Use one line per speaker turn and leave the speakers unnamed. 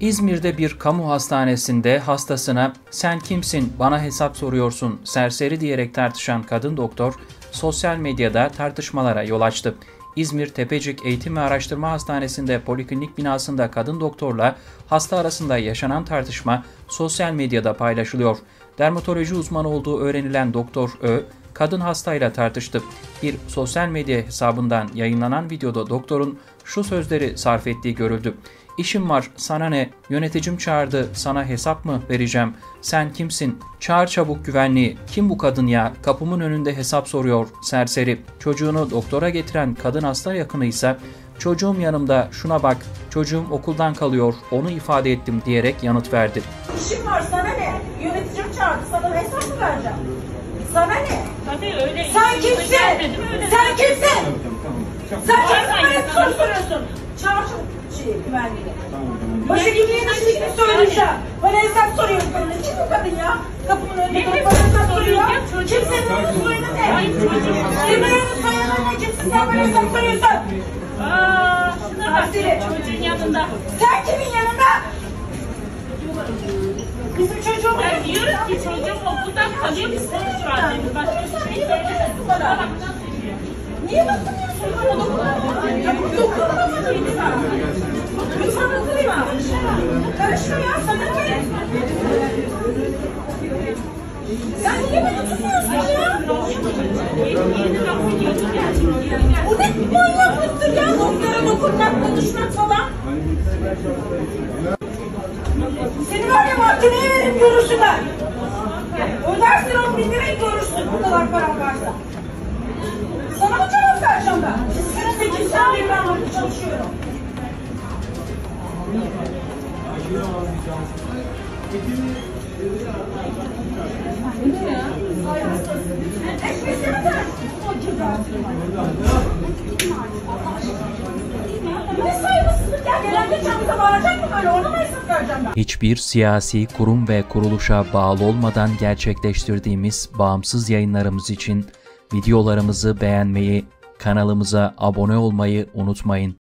İzmir'de bir kamu hastanesinde hastasına sen kimsin bana hesap soruyorsun serseri diyerek tartışan kadın doktor sosyal medyada tartışmalara yol açtı. İzmir Tepecik Eğitim ve Araştırma Hastanesi'nde poliklinik binasında kadın doktorla hasta arasında yaşanan tartışma sosyal medyada paylaşılıyor. Dermatoloji uzmanı olduğu öğrenilen Doktor Ö, kadın hastayla tartıştı. Bir sosyal medya hesabından yayınlanan videoda doktorun şu sözleri sarf ettiği görüldü. İşim var, sana ne? Yöneticim çağırdı, sana hesap mı vereceğim? Sen kimsin? Çağır çabuk güvenliği. Kim bu kadın ya? Kapımın önünde hesap soruyor, serseri. Çocuğunu doktora getiren kadın hasta yakını çocuğum yanımda, şuna bak, çocuğum okuldan kalıyor, onu ifade ettim diyerek yanıt verdi.
İşim var sana ne? Yöneticim çağırdı sana hesap mı vereceğim? Sana ne?
Tabii öyle.
Sen kimsin? Sen kimsin? Sen kimsin bana soru soruyorsun? Çağır çabuk şey güvenliği. Başka kimliğe nasıl bir söyleyeceğim? Bana hesap soruyorsun. Kim bu kadın ya? Kapımın önünde
Ne
durup bana hesap soruyor. Kimsenin namus boyuna ne?
Ay çocuğum.
Firmayanın payalarına kimsin sen bana hesap soruyorsun?
Aa, şuna bak çocuğun yanında.
Sen kimin yanında?
Şu an dedim. Başka bir şey söylemedim. Bana.
Niye bakmıyorsun bana dokunma? Ya bu dokunma bana lütfen. Dokunma. Karışma ya sana ne? Sen niye bana tutuyorsun ya? Bu ne manyaklıktır ya doktora dokunmak, konuşmak falan. Seni var ya mahkemeye verip görürsünler. Ödersin on bin lirayı görürsün bu kadar param varsa. Sana mı cevap vereceğim ben? Senin de kimsen bir ben burada
Hiçbir siyasi kurum ve kuruluşa bağlı olmadan gerçekleştirdiğimiz bağımsız yayınlarımız için videolarımızı beğenmeyi, kanalımıza abone olmayı unutmayın.